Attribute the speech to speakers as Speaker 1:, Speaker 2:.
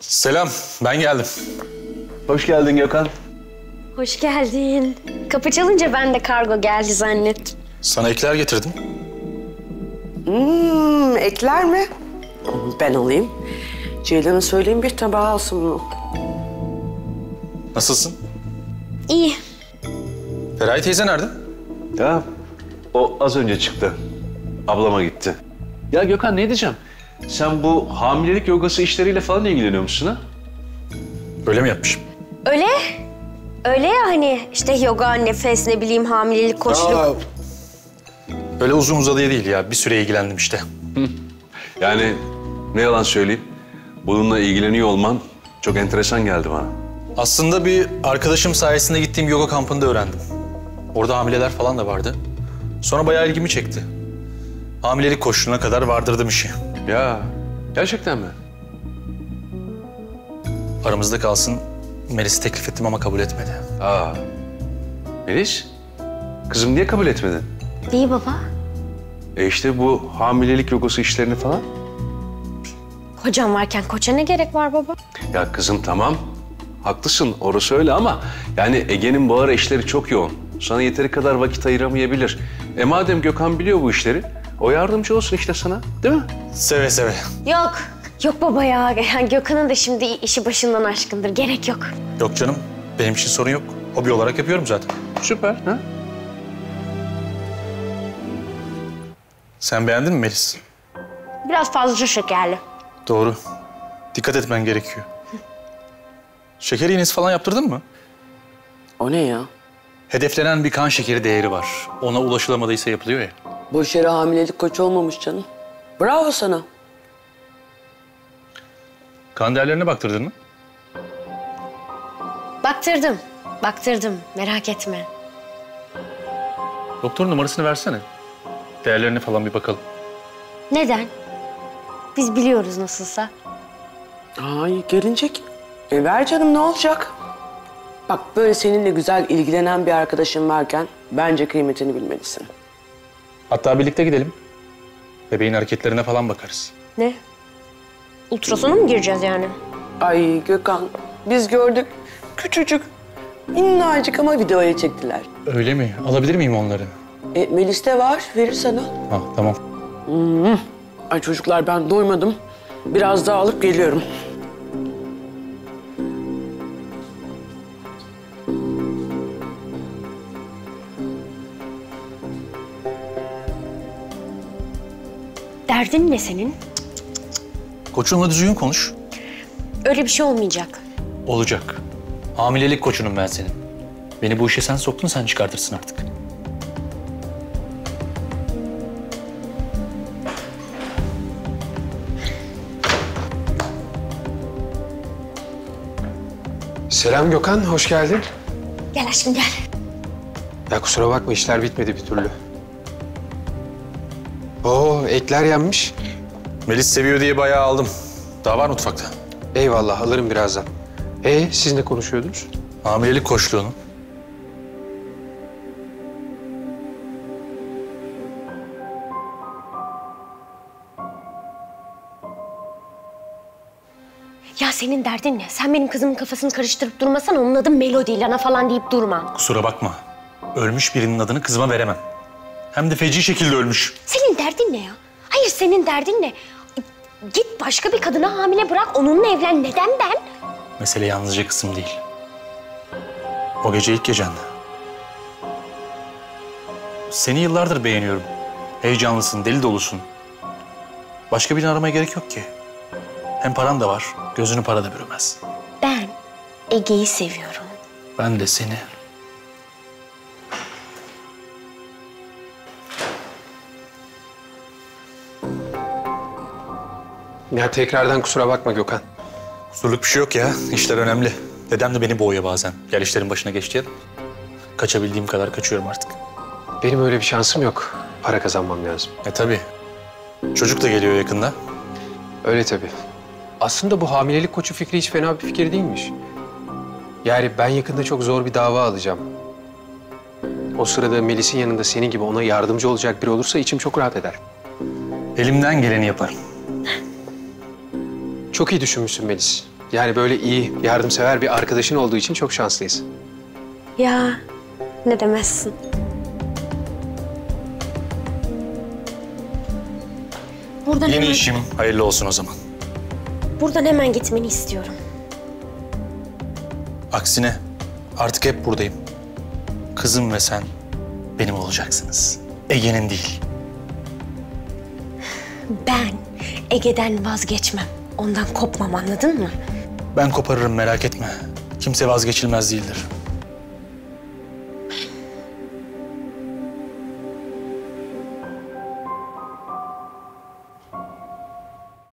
Speaker 1: Selam, ben geldim.
Speaker 2: Hoş geldin Gökhan.
Speaker 3: Hoş geldin. Kapı çalınca ben de kargo geldi zannettim.
Speaker 1: Sana ekler getirdim.
Speaker 4: Hmm, ekler mi? Ben alayım. Ceylan'a söyleyeyim bir tabağı alsın bunu.
Speaker 1: Nasılsın?
Speaker 3: İyi.
Speaker 1: Feraye teyze nerede?
Speaker 2: Ya o az önce çıktı. Ablama gitti. Ya Gökhan ne diyeceğim? Sen bu hamilelik yogası işleriyle falan ilgileniyor musun ha?
Speaker 1: Öyle mi yapmışım?
Speaker 3: Öyle. Öyle ya hani işte yoga, nefes, ne bileyim hamilelik, koçluk.
Speaker 1: Aa, öyle uzun uzadıya değil ya. Bir süre ilgilendim işte.
Speaker 2: Yani ne yalan söyleyeyim. Bununla ilgileniyor olman çok enteresan geldi bana.
Speaker 1: Aslında bir arkadaşım sayesinde gittiğim yoga kampında öğrendim. Orada hamileler falan da vardı. Sonra bayağı ilgimi çekti. Hamilelik koşuluna kadar vardırdım işi.
Speaker 2: Ya gerçekten mi?
Speaker 1: Aramızda kalsın Melis'i teklif ettim ama kabul etmedi.
Speaker 2: Aa. Melis, kızım niye kabul etmedin?
Speaker 3: Değil baba.
Speaker 2: E işte bu hamilelik yogası işlerini falan.
Speaker 3: Hocam varken koça ne gerek var baba?
Speaker 2: Ya kızım tamam. Haklısın orası öyle ama yani Ege'nin bu ara işleri çok yoğun. Sana yeteri kadar vakit ayıramayabilir. E madem Gökhan biliyor bu işleri, o yardımcı olsun işte sana, değil mi?
Speaker 1: Seve seve.
Speaker 3: Yok. Yok baba ya. Yani Gökhan'ın da şimdi işi başından aşkındır. Gerek yok.
Speaker 1: Yok canım, benim için sorun yok. Hobi olarak yapıyorum zaten.
Speaker 2: Süper. Ha?
Speaker 1: Sen beğendin mi Melis?
Speaker 3: Biraz fazla şekerli.
Speaker 1: Doğru. Dikkat etmen gerekiyor. Şeker iğnesi falan yaptırdın mı?
Speaker 4: O ne ya?
Speaker 1: Hedeflenen bir kan şekeri değeri var. Ona ulaşılamadıysa yapılıyor ya.
Speaker 4: Boş yere hamilelik koçu olmamış canım. Bravo sana.
Speaker 1: Kan değerlerine baktırdın mı?
Speaker 3: Baktırdım. Baktırdım. Merak etme.
Speaker 1: Doktor numarasını versene. Değerlerine falan bir bakalım.
Speaker 3: Neden? Biz biliyoruz nasılsa.
Speaker 4: Ay gelincek. E ver canım ne olacak? Bak böyle seninle güzel ilgilenen bir arkadaşın varken bence kıymetini bilmelisin.
Speaker 1: Hatta birlikte gidelim. Bebeğin hareketlerine falan bakarız.
Speaker 3: Ne? Ultrasona mı gireceğiz yani?
Speaker 4: Ay Gökhan biz gördük küçücük minnacık ama videoya çektiler.
Speaker 1: Öyle mi? Alabilir miyim onları?
Speaker 4: E, Melis'te var verir sana.
Speaker 1: Ha tamam.
Speaker 4: Ay çocuklar ben doymadım. Biraz daha alıp geliyorum.
Speaker 3: Derdin ne senin?
Speaker 1: Koçunla düzgün konuş.
Speaker 3: Öyle bir şey olmayacak.
Speaker 1: Olacak. Hamilelik koçunum ben senin. Beni bu işe sen soktun, sen çıkartırsın artık.
Speaker 5: Selam Gökhan, hoş geldin.
Speaker 3: Gel aşkım gel.
Speaker 5: Ya kusura bakma işler bitmedi bir türlü. Oo, ekler yanmış.
Speaker 1: Melis seviyor diye bayağı aldım. Daha var mutfakta.
Speaker 5: Eyvallah, alırım birazdan. E siz ne konuşuyordunuz?
Speaker 1: Hamilelik koçluğunu.
Speaker 3: Ya senin derdin ne? Sen benim kızımın kafasını karıştırıp durmasan onun adı Melody, Lana falan deyip durma.
Speaker 1: Kusura bakma. Ölmüş birinin adını kızıma veremem. Hem de feci şekilde ölmüş.
Speaker 3: Senin derdin ne ya? Hayır senin derdin ne? Git başka bir kadına hamile bırak, onunla evlen. Neden ben?
Speaker 1: Mesele yalnızca kısım değil. O gece ilk gecende. Seni yıllardır beğeniyorum. Heyecanlısın, deli dolusun. Başka birini aramaya gerek yok ki. Hem paran da var, gözünü para da bürümez.
Speaker 3: Ben Ege'yi seviyorum.
Speaker 1: Ben de seni.
Speaker 5: Ya tekrardan kusura bakma Gökhan.
Speaker 1: Kusurluk bir şey yok ya, işler önemli. Dedem de beni boğuyor bazen. Gel işlerin başına geç diye. Kaçabildiğim kadar kaçıyorum artık.
Speaker 5: Benim öyle bir şansım yok. Para kazanmam lazım.
Speaker 1: E tabii. Çocuk da geliyor yakında.
Speaker 5: Öyle tabii. Aslında bu hamilelik koçu fikri hiç fena bir fikir değilmiş. Yani ben yakında çok zor bir dava alacağım. O sırada Melis'in yanında senin gibi ona yardımcı olacak biri olursa içim çok rahat eder.
Speaker 1: Elimden geleni yaparım.
Speaker 5: Çok iyi düşünmüşsün Melis. Yani böyle iyi, yardımsever bir arkadaşın olduğu için çok şanslıyız.
Speaker 3: Ya ne demezsin. Buradan
Speaker 1: Yeni
Speaker 3: hemen,
Speaker 1: işim hayırlı olsun o zaman.
Speaker 3: buradan hemen gitmeni istiyorum.
Speaker 1: Aksine artık hep buradayım. Kızım ve sen benim olacaksınız. Ege'nin değil.
Speaker 3: Ben Ege'den vazgeçmem. Ondan kopmam anladın mı?
Speaker 1: Ben koparırım merak etme. Kimse vazgeçilmez değildir.